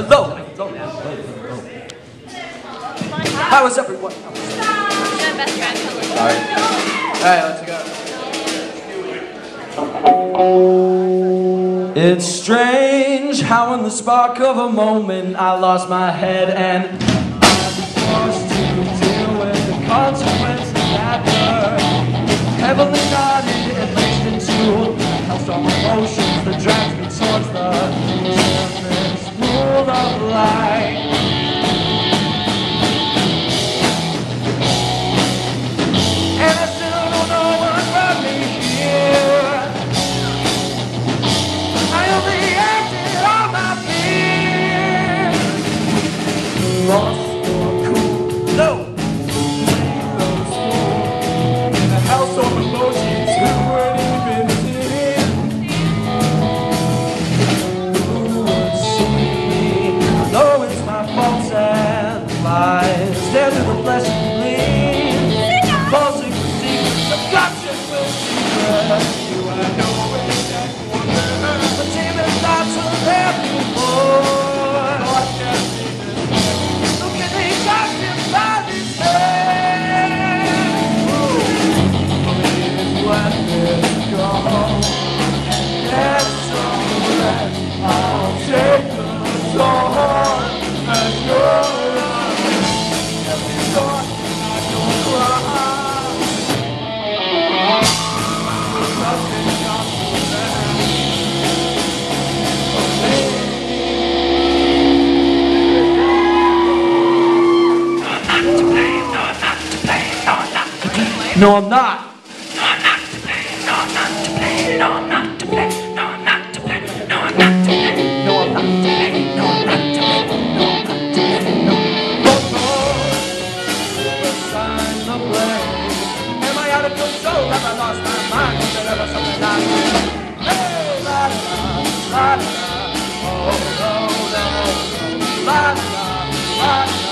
Hello. Hello. Hello. How is everyone? How is everyone? All right. All right, let's go. It's strange how in the spark of a moment I lost my head and pool lies, No, I'm not. No, I'm not. To blame. No, I'm not to blame. No I'm not. to blame. No, I'm not. to blame. No. Don't know. Assign the blame. Am I out of control? Have I lost my mind? Is there ever something I can Hey, la la la la. Oh no no. La la la la.